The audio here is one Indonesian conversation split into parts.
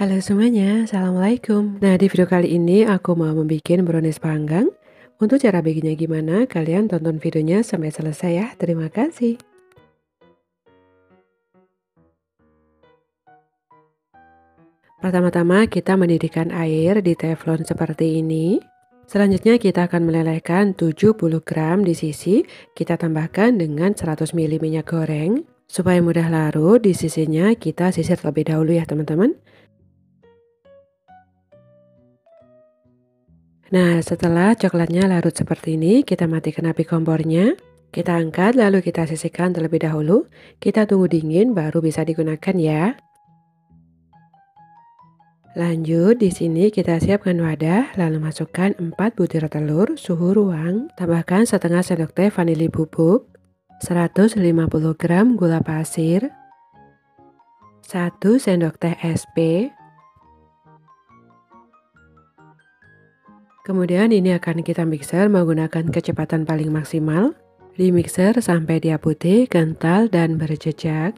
Halo semuanya, Assalamualaikum. Nah di video kali ini aku mau membuat brownies panggang. Untuk cara bikinnya gimana, kalian tonton videonya sampai selesai ya. Terima kasih. Pertama-tama kita mendidihkan air di teflon seperti ini. Selanjutnya kita akan melelehkan 70 gram di sisi, kita tambahkan dengan 100 ml minyak goreng. Supaya mudah larut, di sisinya kita sisir terlebih dahulu ya teman-teman. Nah, setelah coklatnya larut seperti ini, kita matikan api kompornya. Kita angkat lalu kita sisihkan terlebih dahulu. Kita tunggu dingin baru bisa digunakan ya. Lanjut, di sini kita siapkan wadah, lalu masukkan 4 butir telur suhu ruang, tambahkan setengah sendok teh vanili bubuk, 150 gram gula pasir, 1 sendok teh SP, Kemudian ini akan kita mixer menggunakan kecepatan paling maksimal. Di mixer sampai dia putih, kental, dan berjejak.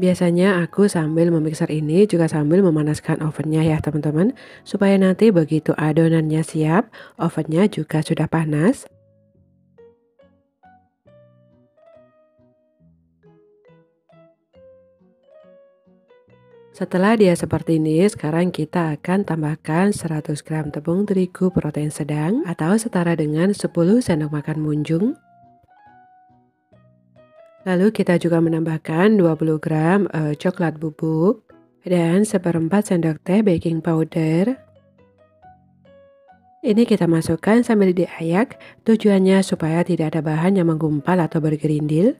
Biasanya aku sambil memixer ini juga sambil memanaskan ovennya ya teman-teman. Supaya nanti begitu adonannya siap, ovennya juga sudah panas. Setelah dia seperti ini, sekarang kita akan tambahkan 100 gram tepung terigu protein sedang atau setara dengan 10 sendok makan munjung. Lalu kita juga menambahkan 20 gram uh, coklat bubuk dan seperempat sendok teh baking powder. Ini kita masukkan sambil diayak, tujuannya supaya tidak ada bahan yang menggumpal atau bergerindil.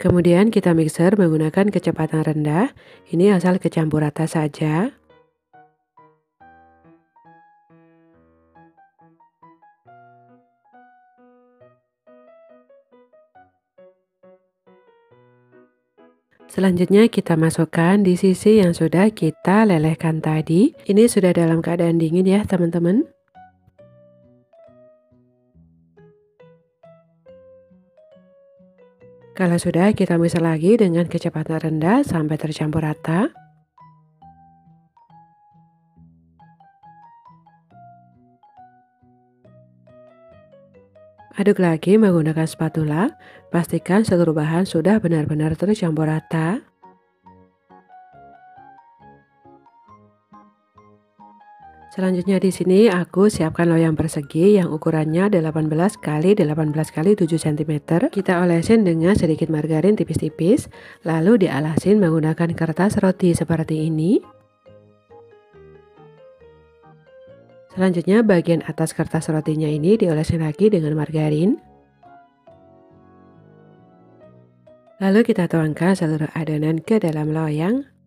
Kemudian kita mixer menggunakan kecepatan rendah. Ini asal kecampur rata saja. Selanjutnya kita masukkan di sisi yang sudah kita lelehkan tadi. Ini sudah dalam keadaan dingin ya teman-teman. Kalau sudah, kita bisa lagi dengan kecepatan rendah sampai tercampur rata. Aduk lagi menggunakan spatula, pastikan seluruh bahan sudah benar-benar tercampur rata. Selanjutnya di sini aku siapkan loyang persegi yang ukurannya 18 x 18 x 7 cm. Kita olesin dengan sedikit margarin tipis-tipis, lalu dialasin menggunakan kertas roti seperti ini. Selanjutnya bagian atas kertas rotinya ini diolesin lagi dengan margarin. Lalu kita tuangkan seluruh adonan ke dalam loyang.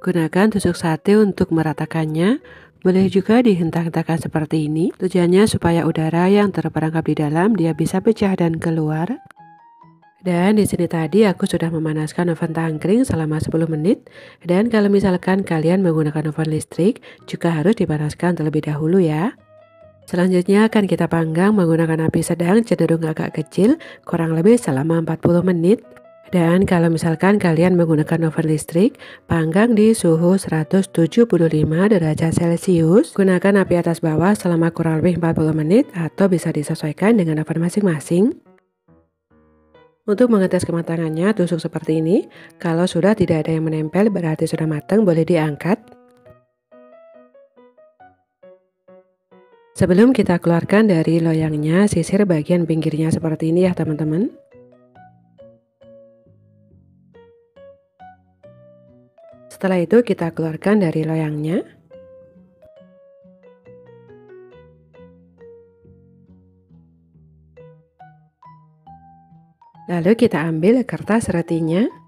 Gunakan tusuk sate untuk meratakannya. Boleh juga dihentak-hentakan seperti ini. Tujuannya supaya udara yang terperangkap di dalam dia bisa pecah dan keluar. Dan di sini tadi aku sudah memanaskan oven tangkring selama 10 menit. Dan kalau misalkan kalian menggunakan oven listrik, juga harus dipanaskan terlebih dahulu ya. Selanjutnya akan kita panggang menggunakan api sedang cenderung agak kecil, kurang lebih selama 40 menit. Dan kalau misalkan kalian menggunakan oven listrik, panggang di suhu 175 derajat Celcius. Gunakan api atas bawah selama kurang lebih 40 menit atau bisa disesuaikan dengan oven masing-masing. Untuk mengetes kematangannya, tusuk seperti ini. Kalau sudah tidak ada yang menempel berarti sudah matang, boleh diangkat. Sebelum kita keluarkan dari loyangnya, sisir bagian pinggirnya seperti ini ya teman-teman. Setelah itu kita keluarkan dari loyangnya. Lalu kita ambil kertas rotinya.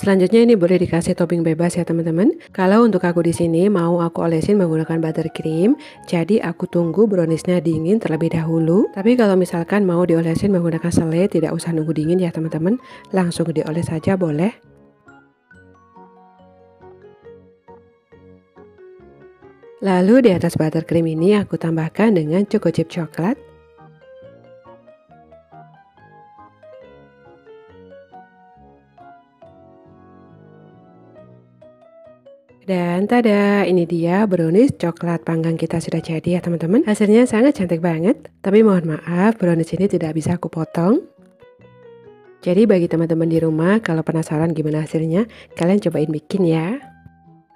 Selanjutnya ini boleh dikasih topping bebas ya teman-teman. Kalau untuk aku di sini mau aku olesin menggunakan buttercream, jadi aku tunggu browniesnya dingin terlebih dahulu. Tapi kalau misalkan mau diolesin menggunakan selai, tidak usah nunggu dingin ya teman-teman, langsung dioles saja boleh. Lalu di atas buttercream ini aku tambahkan dengan choco chip coklat. Dan tada, ini dia brownies coklat panggang kita sudah jadi ya teman-teman. Hasilnya sangat cantik banget. Tapi mohon maaf, brownies ini tidak bisa aku potong. Jadi bagi teman-teman di rumah, kalau penasaran gimana hasilnya, kalian cobain bikin ya.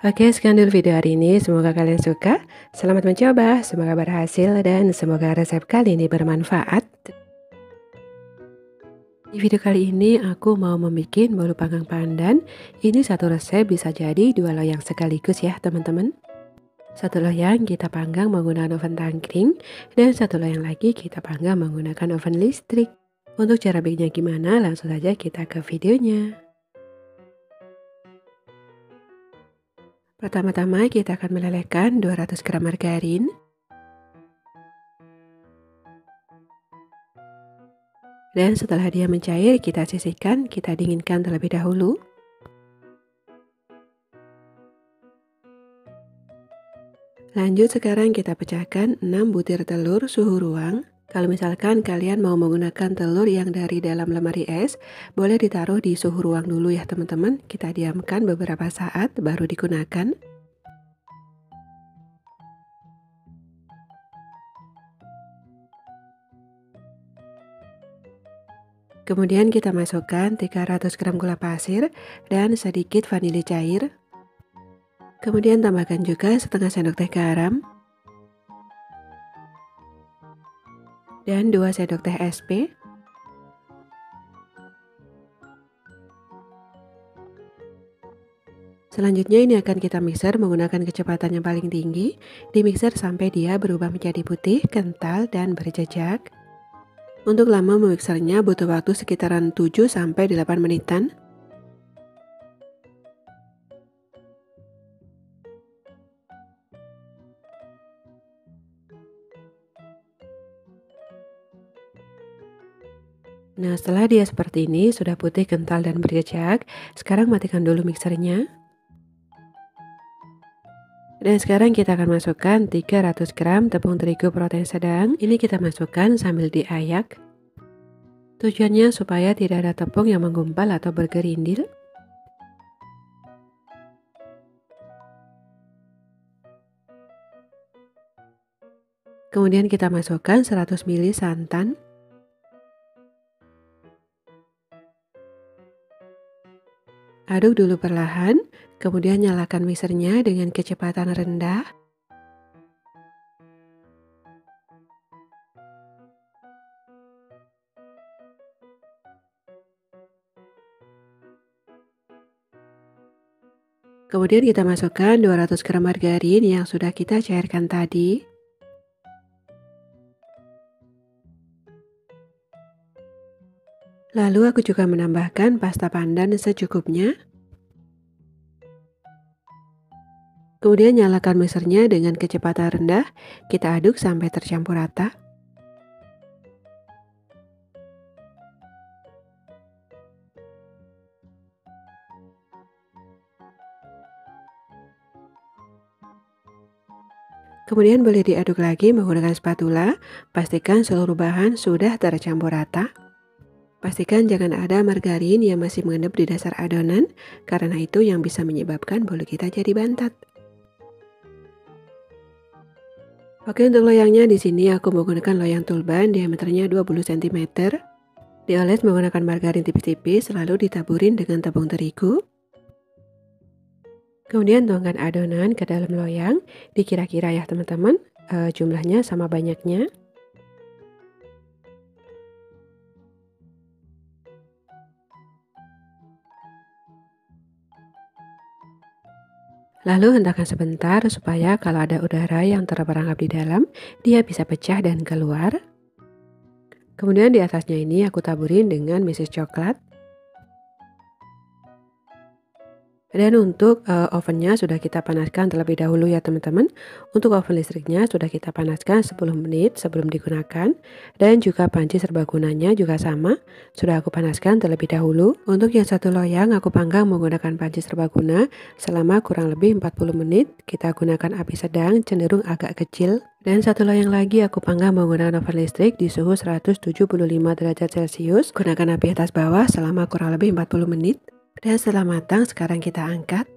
Oke, sekian dulu video hari ini. Semoga kalian suka. Selamat mencoba, semoga berhasil, dan semoga resep kali ini bermanfaat. Di video kali ini aku mau membuat bolu panggang pandan. Ini satu resep bisa jadi dua loyang sekaligus ya teman-teman. Satu loyang kita panggang menggunakan oven tangkring dan satu loyang lagi kita panggang menggunakan oven listrik. Untuk cara bikinnya gimana langsung saja kita ke videonya. Pertama-tama kita akan melelehkan 200 gram margarin Dan setelah dia mencair, kita sisihkan, kita dinginkan terlebih dahulu. Lanjut sekarang kita pecahkan 6 butir telur suhu ruang. Kalau misalkan kalian mau menggunakan telur yang dari dalam lemari es, boleh ditaruh di suhu ruang dulu ya teman-teman. Kita diamkan beberapa saat baru digunakan. Kemudian kita masukkan 300 gram gula pasir dan sedikit vanili cair. Kemudian tambahkan juga setengah sendok teh garam dan 2 sendok teh SP. Selanjutnya ini akan kita mixer menggunakan kecepatan yang paling tinggi. Di mixer sampai dia berubah menjadi putih, kental, dan berjejak. Untuk lama memiksernya butuh waktu sekitaran 7-8 menitan. Nah setelah dia seperti ini, sudah putih, kental, dan berjejak, sekarang matikan dulu mixernya. Dan sekarang kita akan masukkan 300 gram tepung terigu protein sedang. Ini kita masukkan sambil diayak. Tujuannya supaya tidak ada tepung yang menggumpal atau bergerindil. Kemudian kita masukkan 100 ml santan. Aduk dulu perlahan Kemudian nyalakan mixernya dengan kecepatan rendah. Kemudian kita masukkan 200 gram margarin yang sudah kita cairkan tadi. Lalu aku juga menambahkan pasta pandan secukupnya. Kemudian nyalakan mixernya dengan kecepatan rendah, kita aduk sampai tercampur rata. Kemudian boleh diaduk lagi menggunakan spatula, pastikan seluruh bahan sudah tercampur rata. Pastikan jangan ada margarin yang masih mengendap di dasar adonan, karena itu yang bisa menyebabkan bolu kita jadi bantat. Oke untuk loyangnya di sini aku menggunakan loyang tulban diameternya 20 cm. Dioles menggunakan margarin tipis-tipis lalu ditaburin dengan tepung terigu. Kemudian tuangkan adonan ke dalam loyang, dikira-kira ya teman-teman, uh, jumlahnya sama banyaknya. Lalu hentakan sebentar supaya kalau ada udara yang terperangkap di dalam, dia bisa pecah dan keluar. Kemudian di atasnya ini aku taburin dengan meses coklat. Dan untuk uh, ovennya sudah kita panaskan terlebih dahulu ya teman-teman. Untuk oven listriknya sudah kita panaskan 10 menit sebelum digunakan. Dan juga panci serbagunanya juga sama, sudah aku panaskan terlebih dahulu. Untuk yang satu loyang aku panggang menggunakan panci serbaguna selama kurang lebih 40 menit. Kita gunakan api sedang cenderung agak kecil. Dan satu loyang lagi aku panggang menggunakan oven listrik di suhu 175 derajat celcius. Gunakan api atas bawah selama kurang lebih 40 menit. Dan setelah matang, sekarang kita angkat.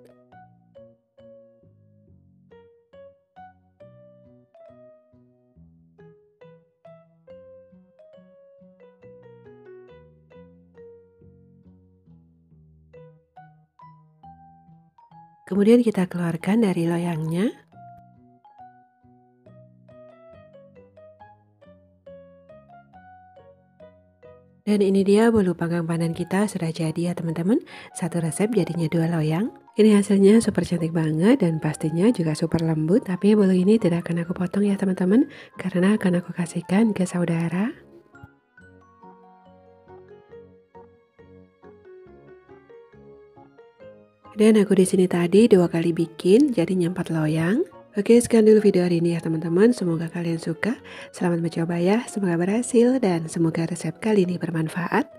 Kemudian kita keluarkan dari loyangnya. Dan ini dia bolu panggang pandan kita sudah jadi ya teman-teman. Satu resep jadinya dua loyang. Ini hasilnya super cantik banget dan pastinya juga super lembut. Tapi bolu ini tidak akan aku potong ya teman-teman. Karena akan aku kasihkan ke saudara. Dan aku di sini tadi dua kali bikin jadinya empat loyang. Oke, sekian dulu video hari ini ya teman-teman. Semoga kalian suka. Selamat mencoba ya. Semoga berhasil dan semoga resep kali ini bermanfaat.